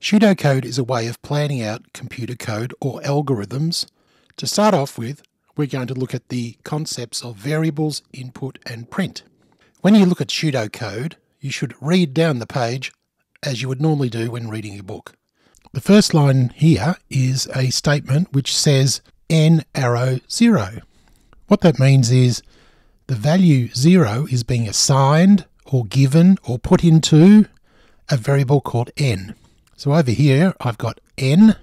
Pseudocode is a way of planning out computer code or algorithms. To start off with, we're going to look at the concepts of variables, input, and print. When you look at pseudocode, you should read down the page as you would normally do when reading a book. The first line here is a statement which says n arrow 0. What that means is the value 0 is being assigned or given or put into a variable called n. So over here I've got n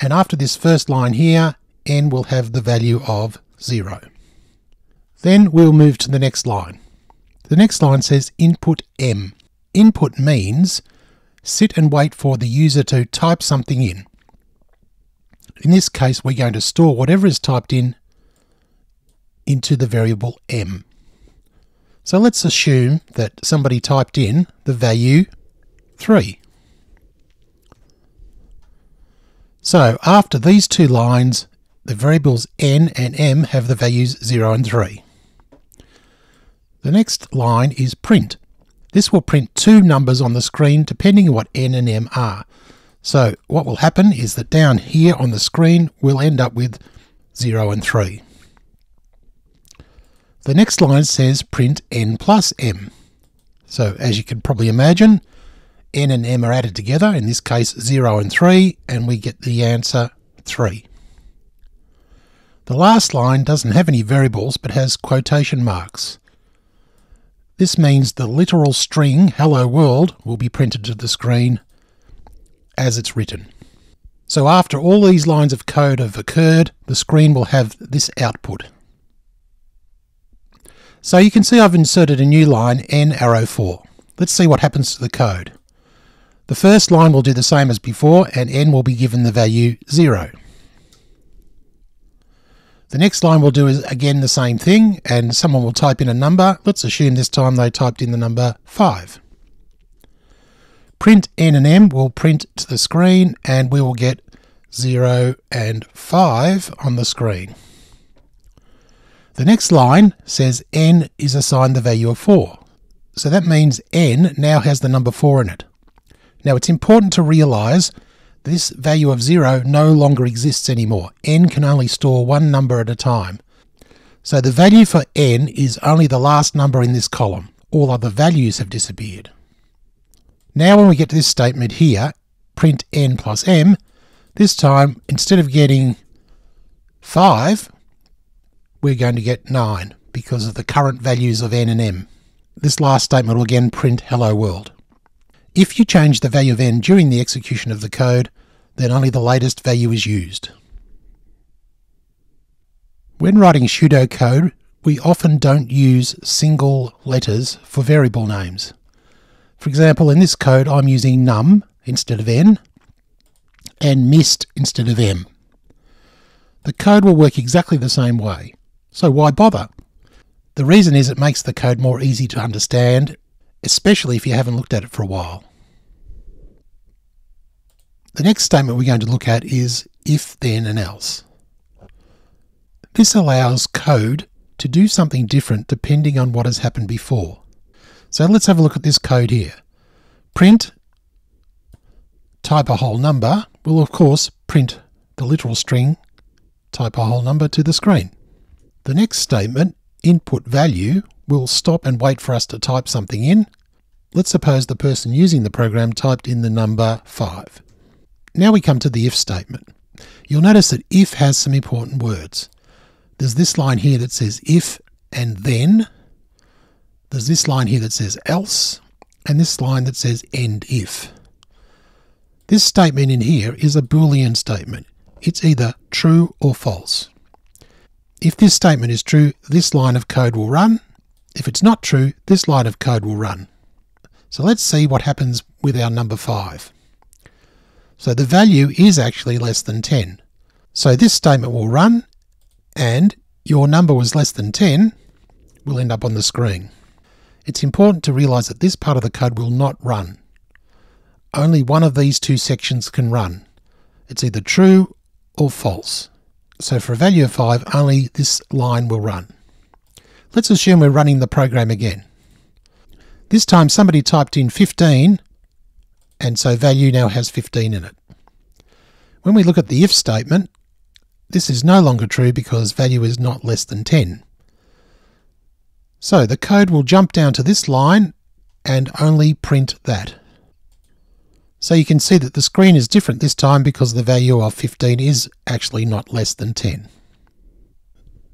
and after this first line here n will have the value of 0. Then we'll move to the next line. The next line says input m. Input means sit and wait for the user to type something in. In this case, we're going to store whatever is typed in into the variable m. So let's assume that somebody typed in the value 3. So after these two lines, the variables n and m have the values 0 and 3. The next line is print. This will print two numbers on the screen depending on what n and m are. So what will happen is that down here on the screen we'll end up with 0 and 3. The next line says print n plus m. So as you can probably imagine, n and m are added together, in this case 0 and 3, and we get the answer 3. The last line doesn't have any variables but has quotation marks. This means the literal string hello world will be printed to the screen as it's written. So after all these lines of code have occurred, the screen will have this output. So you can see I've inserted a new line n arrow 4. Let's see what happens to the code. The first line will do the same as before and n will be given the value 0. The next line will do is again the same thing and someone will type in a number. Let's assume this time they typed in the number 5. Print n and m will print to the screen and we will get 0 and 5 on the screen. The next line says n is assigned the value of 4. So that means n now has the number 4 in it. Now it's important to realise this value of 0 no longer exists anymore. n can only store one number at a time. So the value for n is only the last number in this column. All other values have disappeared. Now when we get to this statement here, print n plus m, this time instead of getting 5, we're going to get 9 because of the current values of n and m. This last statement will again print hello world. If you change the value of n during the execution of the code, then only the latest value is used. When writing pseudocode, we often don't use single letters for variable names. For example, in this code I'm using num instead of n and mist instead of m. The code will work exactly the same way, so why bother? The reason is it makes the code more easy to understand especially if you haven't looked at it for a while. The next statement we're going to look at is if, then, and else. This allows code to do something different depending on what has happened before. So let's have a look at this code here. Print, type a whole number, will of course print the literal string, type a whole number to the screen. The next statement, input value, will stop and wait for us to type something in. Let's suppose the person using the program typed in the number 5. Now we come to the if statement. You'll notice that if has some important words. There's this line here that says if and then. There's this line here that says else, and this line that says end if. This statement in here is a Boolean statement. It's either true or false. If this statement is true, this line of code will run, if it's not true, this line of code will run. So let's see what happens with our number 5. So the value is actually less than 10. So this statement will run and your number was less than 10 will end up on the screen. It's important to realise that this part of the code will not run. Only one of these two sections can run. It's either true or false. So for a value of 5, only this line will run. Let's assume we're running the program again. This time somebody typed in 15 and so value now has 15 in it. When we look at the if statement, this is no longer true because value is not less than 10. So the code will jump down to this line and only print that. So you can see that the screen is different this time because the value of 15 is actually not less than 10.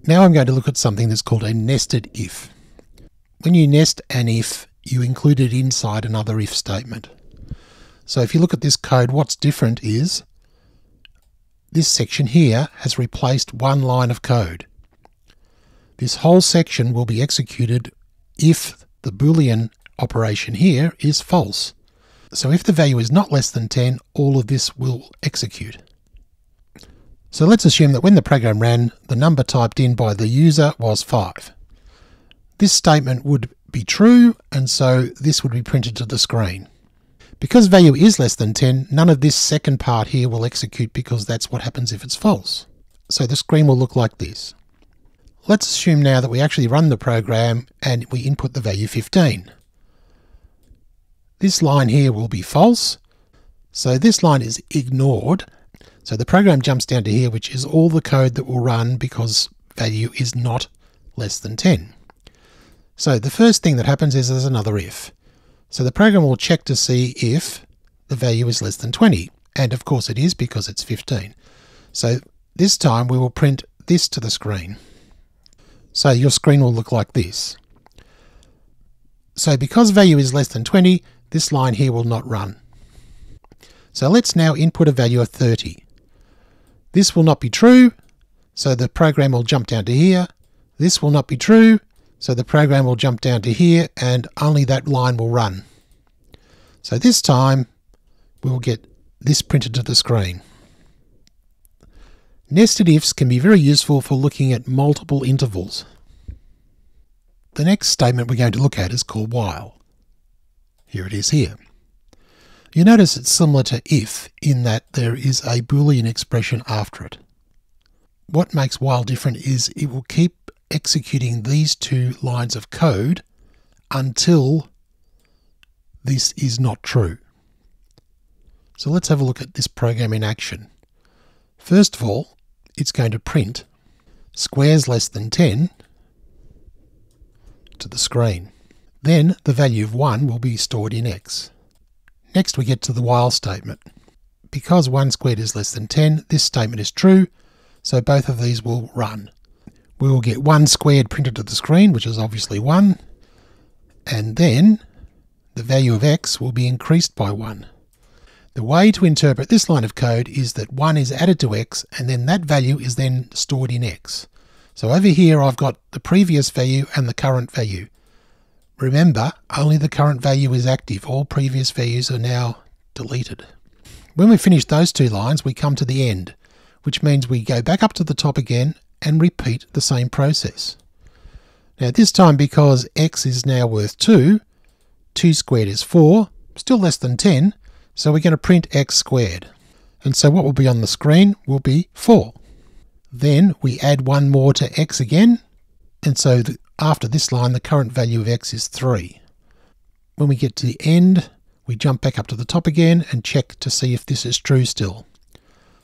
Now I'm going to look at something that's called a nested if. When you nest an if, you include it inside another if statement. So if you look at this code, what's different is this section here has replaced one line of code. This whole section will be executed if the boolean operation here is false. So if the value is not less than 10, all of this will execute. So let's assume that when the program ran, the number typed in by the user was 5. This statement would be true, and so this would be printed to the screen. Because value is less than 10, none of this second part here will execute because that's what happens if it's false. So the screen will look like this. Let's assume now that we actually run the program and we input the value 15. This line here will be false. So this line is ignored. So the program jumps down to here, which is all the code that will run because value is not less than 10. So the first thing that happens is there's another if. So the program will check to see if the value is less than 20. And of course it is because it's 15. So this time we will print this to the screen. So your screen will look like this. So because value is less than 20, this line here will not run. So let's now input a value of 30. This will not be true, so the program will jump down to here. This will not be true, so the program will jump down to here and only that line will run. So this time we will get this printed to the screen. Nested ifs can be very useful for looking at multiple intervals. The next statement we're going to look at is called while. Here it is here. You notice it's similar to if in that there is a Boolean expression after it. What makes while different is it will keep executing these two lines of code until this is not true. So let's have a look at this program in action. First of all, it's going to print squares less than 10 to the screen. Then the value of 1 will be stored in x. Next we get to the while statement. Because 1 squared is less than 10, this statement is true, so both of these will run. We will get 1 squared printed to the screen, which is obviously 1, and then the value of x will be increased by 1. The way to interpret this line of code is that 1 is added to x, and then that value is then stored in x. So over here I've got the previous value and the current value. Remember, only the current value is active. All previous values are now deleted. When we finish those two lines, we come to the end, which means we go back up to the top again and repeat the same process. Now this time because x is now worth 2, 2 squared is 4, still less than 10, so we're going to print x squared. And so what will be on the screen will be 4. Then we add one more to x again, and so the, after this line, the current value of x is 3. When we get to the end, we jump back up to the top again and check to see if this is true still.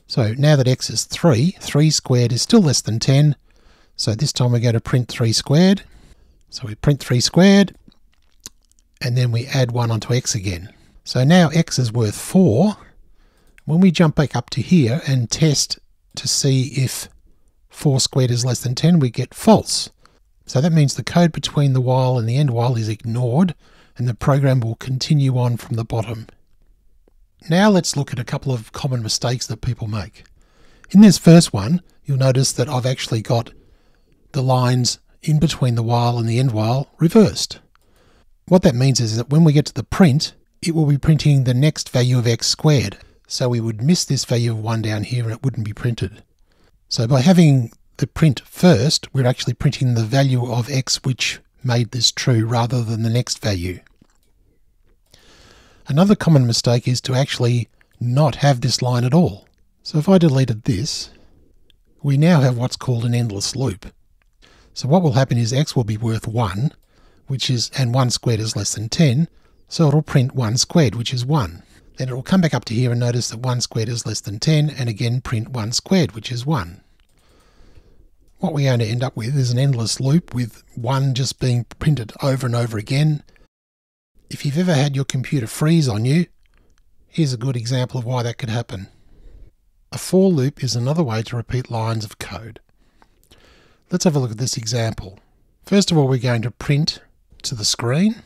So now that x is 3, 3 squared is still less than 10, so this time we're going to print 3 squared. So we print 3 squared, and then we add 1 onto x again. So now x is worth 4. When we jump back up to here and test to see if 4 squared is less than 10, we get false. So that means the code between the while and the end while is ignored and the program will continue on from the bottom. Now let's look at a couple of common mistakes that people make. In this first one, you'll notice that I've actually got the lines in between the while and the end while reversed. What that means is that when we get to the print, it will be printing the next value of x squared. So we would miss this value of 1 down here and it wouldn't be printed. So by having the print first, we're actually printing the value of x which made this true rather than the next value. Another common mistake is to actually not have this line at all. So if I deleted this, we now have what's called an endless loop. So what will happen is x will be worth 1, which is and 1 squared is less than 10, so it'll print 1 squared, which is 1. Then it will come back up to here and notice that 1 squared is less than 10 and again print 1 squared, which is 1. What we're going to end up with is an endless loop with 1 just being printed over and over again. If you've ever had your computer freeze on you, here's a good example of why that could happen. A for loop is another way to repeat lines of code. Let's have a look at this example. First of all, we're going to print to the screen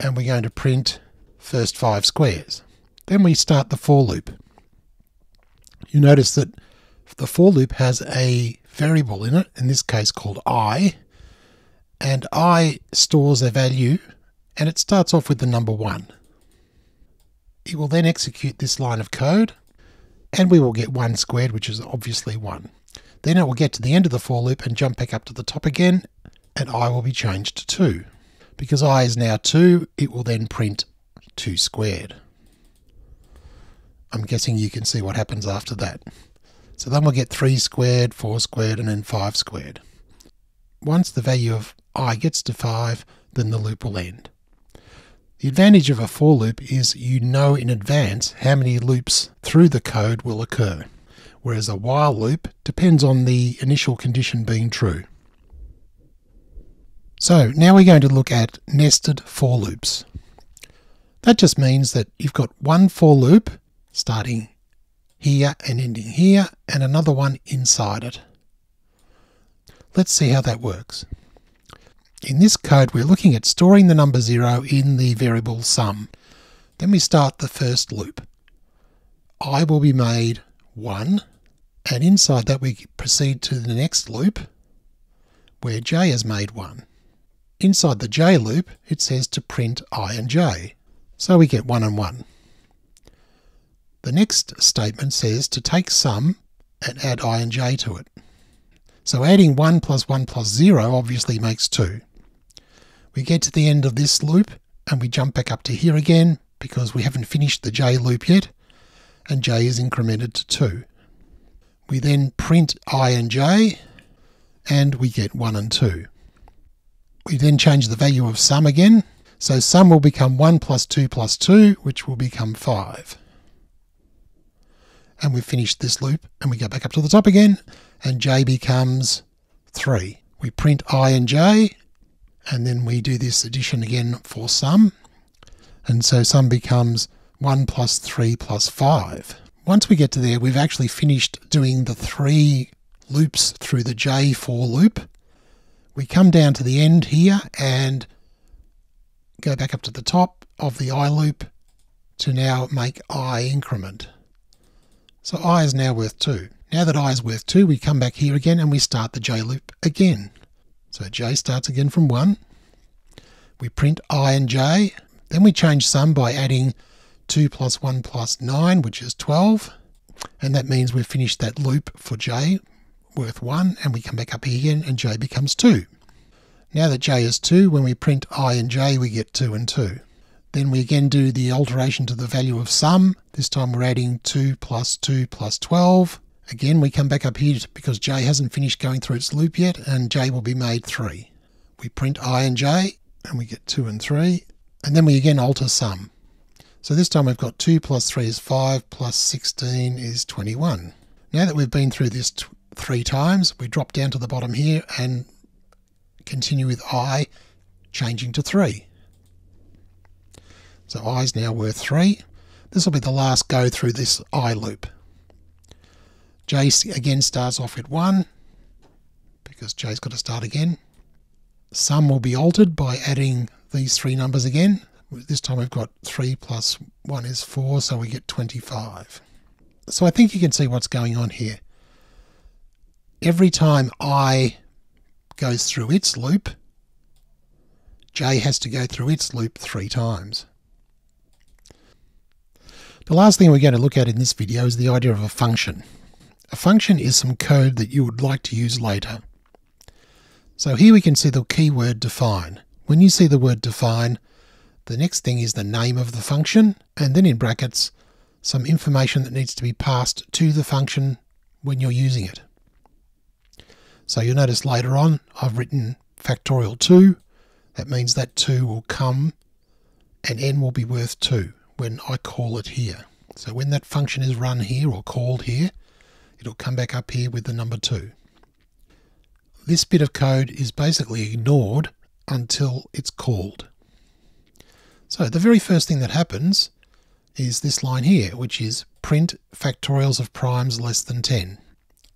and we're going to print first five squares. Then we start the for loop. You notice that the for loop has a variable in it, in this case called i, and i stores a value and it starts off with the number 1. It will then execute this line of code and we will get 1 squared, which is obviously 1. Then it will get to the end of the for loop and jump back up to the top again and i will be changed to 2. Because i is now 2, it will then print 2 squared. I'm guessing you can see what happens after that. So then we'll get 3 squared, 4 squared, and then 5 squared. Once the value of i gets to 5, then the loop will end. The advantage of a for loop is you know in advance how many loops through the code will occur, whereas a while loop depends on the initial condition being true. So now we're going to look at nested for loops. That just means that you've got one for loop starting here and ending here and another one inside it. Let's see how that works. In this code we're looking at storing the number 0 in the variable sum. Then we start the first loop. i will be made 1 and inside that we proceed to the next loop where j is made 1. Inside the j loop, it says to print i and j, so we get 1 and 1. The next statement says to take sum and add i and j to it. So adding 1 plus 1 plus 0 obviously makes 2. We get to the end of this loop and we jump back up to here again because we haven't finished the j loop yet and j is incremented to 2. We then print i and j and we get 1 and 2. We then change the value of sum again. So sum will become 1 plus 2 plus 2, which will become 5. And we've finished this loop, and we go back up to the top again, and j becomes 3. We print i and j, and then we do this addition again for sum. And so sum becomes 1 plus 3 plus 5. Once we get to there, we've actually finished doing the three loops through the j for loop we come down to the end here and go back up to the top of the i loop to now make i increment. So i is now worth 2. Now that i is worth 2, we come back here again and we start the j loop again. So j starts again from 1. We print i and j. Then we change sum by adding 2 plus 1 plus 9, which is 12. And that means we've finished that loop for j, worth 1 and we come back up here again and j becomes 2. Now that j is 2, when we print i and j we get 2 and 2. Then we again do the alteration to the value of sum. This time we're adding 2 plus 2 plus 12. Again we come back up here because j hasn't finished going through its loop yet and j will be made 3. We print i and j and we get 2 and 3 and then we again alter sum. So this time we've got 2 plus 3 is 5 plus 16 is 21. Now that we've been through this three times. We drop down to the bottom here and continue with i changing to 3. So i is now worth 3. This will be the last go through this i loop. J again starts off at 1 because j's got to start again. Sum will be altered by adding these three numbers again. This time we've got 3 plus 1 is 4, so we get 25. So I think you can see what's going on here every time I goes through its loop, J has to go through its loop three times. The last thing we're going to look at in this video is the idea of a function. A function is some code that you would like to use later. So here we can see the keyword define. When you see the word define, the next thing is the name of the function, and then in brackets, some information that needs to be passed to the function when you're using it. So you'll notice later on I've written factorial 2. That means that 2 will come and n will be worth 2. when I call it here. So when that function is run here or called here, it'll come back up here with the number 2. This bit of code is basically ignored until it's called. So the very first thing that happens is this line here, which is print factorials of primes less than 10.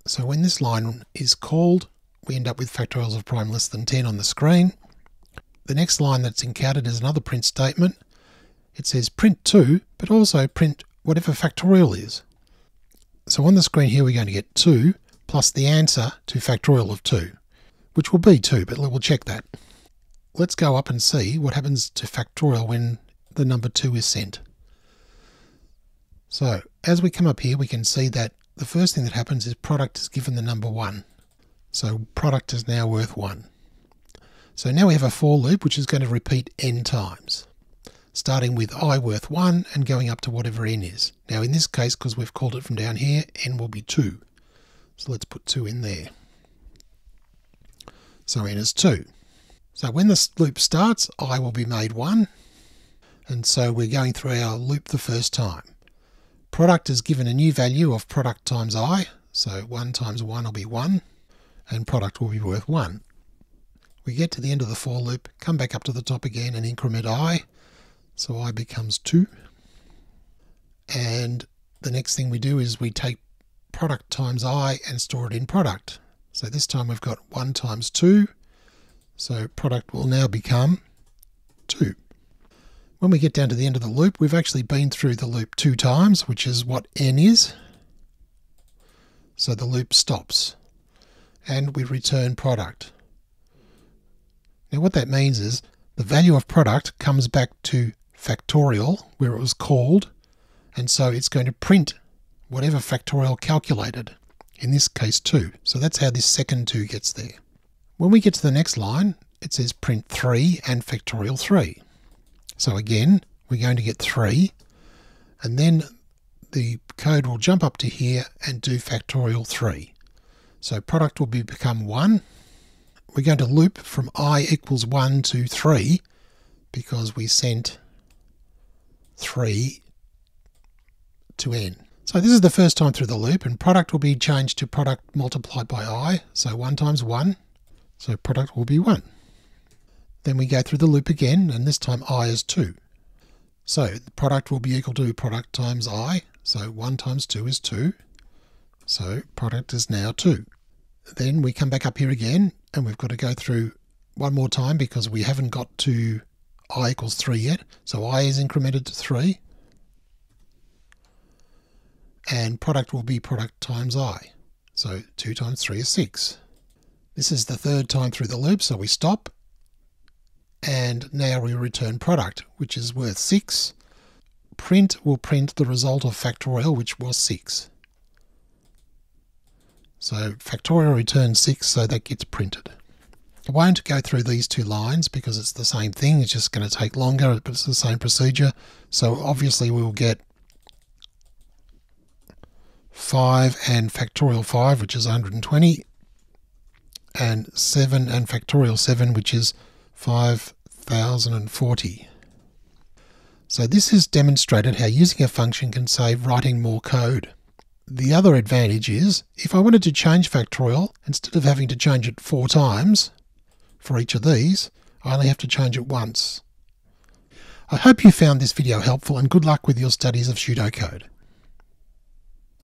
So when this line is called, we end up with factorials of prime less than 10 on the screen. The next line that's encountered is another print statement. It says print 2, but also print whatever factorial is. So on the screen here we're going to get 2 plus the answer to factorial of 2, which will be 2, but we'll check that. Let's go up and see what happens to factorial when the number 2 is sent. So as we come up here we can see that the first thing that happens is product is given the number 1. So product is now worth 1. So now we have a for loop which is going to repeat n times, starting with i worth 1 and going up to whatever n is. Now in this case, because we've called it from down here, n will be 2. So let's put 2 in there. So n is 2. So when this loop starts, i will be made 1. And so we're going through our loop the first time. Product is given a new value of product times i. So 1 times 1 will be 1. And product will be worth 1. We get to the end of the for loop, come back up to the top again and increment i. So i becomes 2. And the next thing we do is we take product times i and store it in product. So this time we've got 1 times 2. So product will now become 2. When we get down to the end of the loop, we've actually been through the loop two times, which is what n is. So the loop stops. And we return product. Now what that means is the value of product comes back to factorial where it was called and so it's going to print whatever factorial calculated, in this case 2. So that's how this second 2 gets there. When we get to the next line, it says print 3 and factorial 3. So again, we're going to get 3 and then the code will jump up to here and do factorial 3. So product will be become 1 we're going to loop from i equals 1 to 3 because we sent 3 to n. So this is the first time through the loop and product will be changed to product multiplied by i. So 1 times 1, so product will be 1. Then we go through the loop again and this time i is 2. So the product will be equal to product times i. So 1 times 2 is 2. So product is now 2. Then we come back up here again and we've got to go through one more time because we haven't got to i equals 3 yet. So i is incremented to 3 and product will be product times i. So 2 times 3 is 6. This is the third time through the loop, so we stop and now we return product, which is worth 6. Print will print the result of factorial, which was 6. So factorial returns 6, so that gets printed. I won't go through these two lines because it's the same thing, it's just going to take longer, but it's the same procedure. So obviously we'll get 5 and factorial 5, which is 120, and 7 and factorial 7, which is 5040. So this has demonstrated how using a function can save writing more code. The other advantage is, if I wanted to change factorial, instead of having to change it four times for each of these, I only have to change it once. I hope you found this video helpful and good luck with your studies of pseudocode.